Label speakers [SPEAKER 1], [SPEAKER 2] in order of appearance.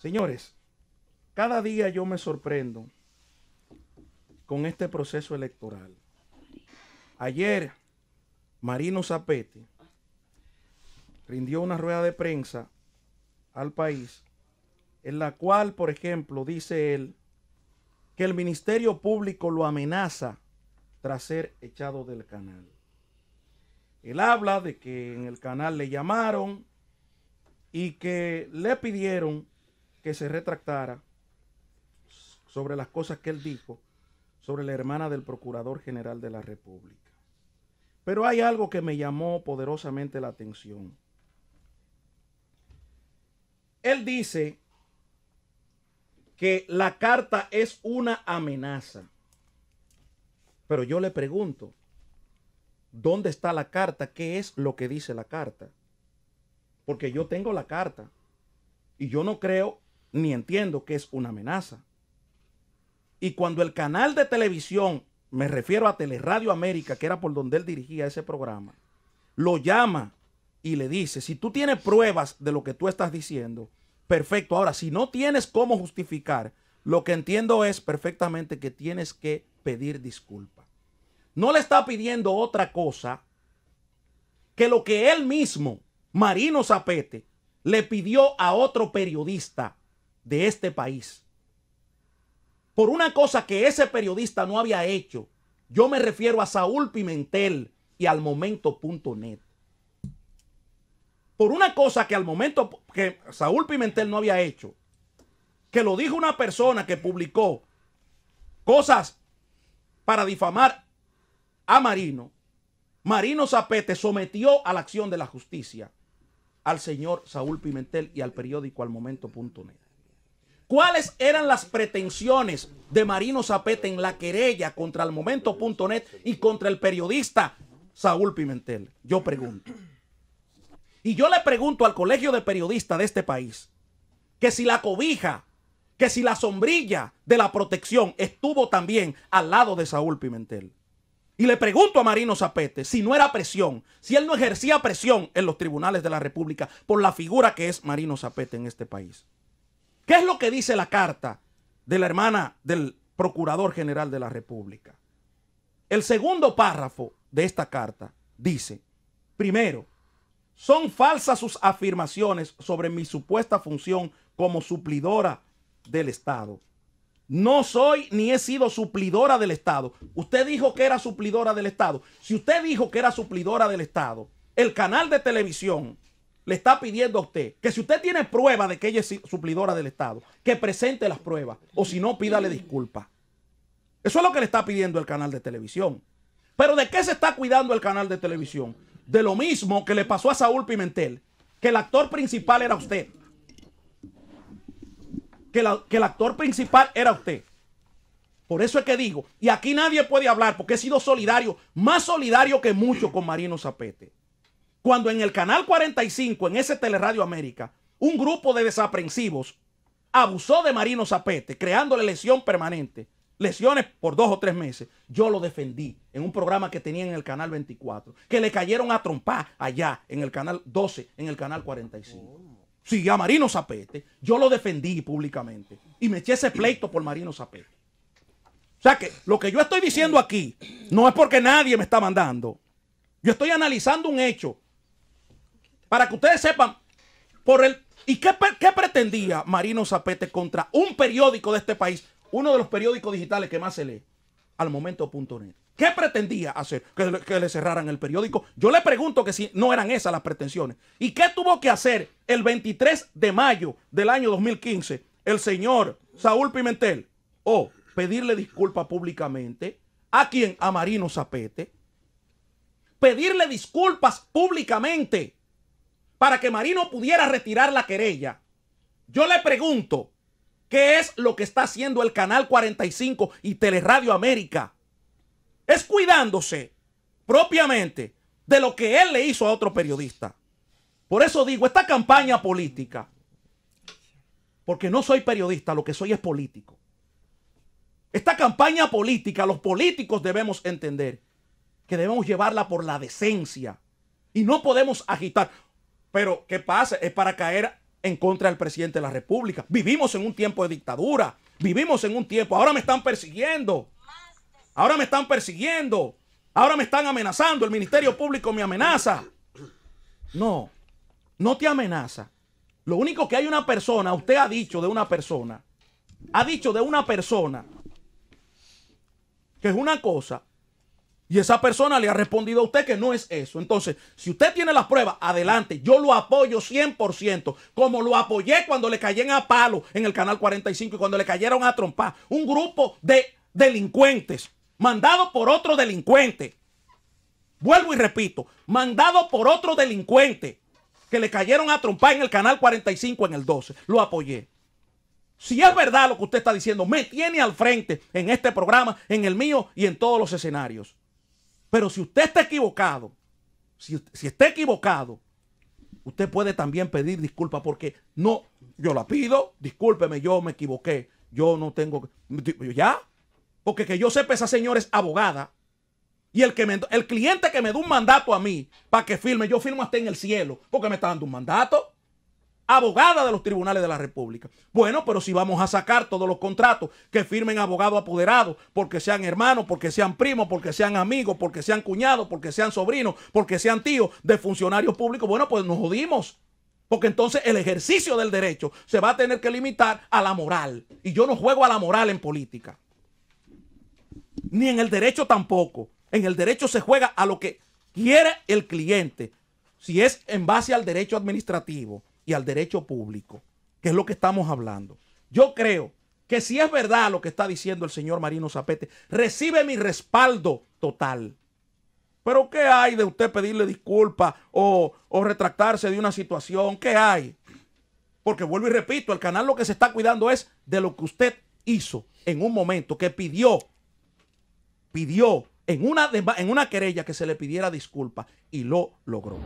[SPEAKER 1] Señores, cada día yo me sorprendo con este proceso electoral. Ayer, Marino Zapete rindió una rueda de prensa al país en la cual, por ejemplo, dice él que el Ministerio Público lo amenaza tras ser echado del canal. Él habla de que en el canal le llamaron y que le pidieron que se retractara sobre las cosas que él dijo sobre la hermana del Procurador General de la República. Pero hay algo que me llamó poderosamente la atención. Él dice que la carta es una amenaza. Pero yo le pregunto, ¿dónde está la carta? ¿Qué es lo que dice la carta? Porque yo tengo la carta y yo no creo ni entiendo que es una amenaza. Y cuando el canal de televisión, me refiero a Teleradio América, que era por donde él dirigía ese programa, lo llama y le dice, si tú tienes pruebas de lo que tú estás diciendo, perfecto. Ahora, si no tienes cómo justificar, lo que entiendo es perfectamente que tienes que pedir disculpas. No le está pidiendo otra cosa que lo que él mismo, Marino Zapete, le pidió a otro periodista de este país. Por una cosa que ese periodista no había hecho. Yo me refiero a Saúl Pimentel y al momento.net. Por una cosa que al momento que Saúl Pimentel no había hecho, que lo dijo una persona que publicó cosas para difamar a Marino, Marino Zapete sometió a la acción de la justicia al señor Saúl Pimentel y al periódico al momento.net. ¿Cuáles eran las pretensiones de Marino Zapete en la querella contra el momento.net y contra el periodista Saúl Pimentel? Yo pregunto. Y yo le pregunto al colegio de periodistas de este país que si la cobija, que si la sombrilla de la protección estuvo también al lado de Saúl Pimentel. Y le pregunto a Marino Zapete si no era presión, si él no ejercía presión en los tribunales de la República por la figura que es Marino Zapete en este país. ¿Qué es lo que dice la carta de la hermana del Procurador General de la República? El segundo párrafo de esta carta dice, primero, son falsas sus afirmaciones sobre mi supuesta función como suplidora del Estado. No soy ni he sido suplidora del Estado. Usted dijo que era suplidora del Estado. Si usted dijo que era suplidora del Estado, el canal de televisión le está pidiendo a usted que si usted tiene prueba de que ella es suplidora del Estado, que presente las pruebas o si no, pídale disculpas. Eso es lo que le está pidiendo el canal de televisión. Pero ¿de qué se está cuidando el canal de televisión? De lo mismo que le pasó a Saúl Pimentel, que el actor principal era usted. Que, que el actor principal era usted. Por eso es que digo, y aquí nadie puede hablar porque he sido solidario, más solidario que mucho con Marino Zapete. Cuando en el canal 45, en ese Teleradio América, un grupo de desaprensivos abusó de Marino Zapete, creándole lesión permanente, lesiones por dos o tres meses, yo lo defendí en un programa que tenía en el canal 24, que le cayeron a trompar allá en el canal 12, en el canal 45. Sí, a Marino Zapete, yo lo defendí públicamente y me eché ese pleito por Marino Zapete. O sea que lo que yo estoy diciendo aquí no es porque nadie me está mandando. Yo estoy analizando un hecho para que ustedes sepan por el y qué, pretendía Marino Zapete contra un periódico de este país, uno de los periódicos digitales que más se lee, al momento.net. ¿Qué pretendía hacer? Que, que, le cerraran el periódico. Yo le pregunto que si no eran esas las pretensiones. ¿Y qué tuvo que hacer el 23 de mayo del año 2015 el señor Saúl Pimentel? O pedirle disculpas públicamente. ¿A quién? A Marino Zapete. Pedirle disculpas públicamente para que Marino pudiera retirar la querella. Yo le pregunto, ¿qué es lo que está haciendo el Canal 45 y Teleradio América? Es cuidándose propiamente de lo que él le hizo a otro periodista. Por eso digo, esta campaña política, porque no soy periodista, lo que soy es político. Esta campaña política, los políticos debemos entender que debemos llevarla por la decencia y no podemos agitar. Pero, ¿qué pasa? Es para caer en contra del presidente de la República. Vivimos en un tiempo de dictadura. Vivimos en un tiempo. Ahora me están persiguiendo. Ahora me están persiguiendo. Ahora me están amenazando. El Ministerio Público me amenaza. No, no te amenaza. Lo único que hay una persona, usted ha dicho de una persona, ha dicho de una persona que es una cosa y esa persona le ha respondido a usted que no es eso. Entonces, si usted tiene las pruebas, adelante. Yo lo apoyo 100%, como lo apoyé cuando le cayeron a palo en el canal 45 y cuando le cayeron a trompar. Un grupo de delincuentes, mandado por otro delincuente. Vuelvo y repito, mandado por otro delincuente que le cayeron a trompar en el canal 45 en el 12. Lo apoyé. Si es verdad lo que usted está diciendo, me tiene al frente en este programa, en el mío y en todos los escenarios. Pero si usted está equivocado, si, si está equivocado, usted puede también pedir disculpas porque no, yo la pido, discúlpeme, yo me equivoqué, yo no tengo, ya, porque que yo sepa esa señora es abogada y el, que el cliente que me da un mandato a mí para que firme, yo firmo hasta en el cielo porque me está dando un mandato abogada de los tribunales de la República. Bueno, pero si vamos a sacar todos los contratos que firmen abogados apoderados, porque sean hermanos, porque sean primos, porque sean amigos, porque sean cuñados, porque sean sobrinos, porque sean tíos de funcionarios públicos, bueno, pues nos jodimos. Porque entonces el ejercicio del derecho se va a tener que limitar a la moral. Y yo no juego a la moral en política. Ni en el derecho tampoco. En el derecho se juega a lo que quiere el cliente. Si es en base al derecho administrativo y al derecho público, que es lo que estamos hablando. Yo creo que si es verdad lo que está diciendo el señor Marino Zapete, recibe mi respaldo total. Pero ¿qué hay de usted pedirle disculpas o, o retractarse de una situación? ¿Qué hay? Porque vuelvo y repito, el canal lo que se está cuidando es de lo que usted hizo en un momento que pidió, pidió en una, en una querella que se le pidiera disculpas y lo logró.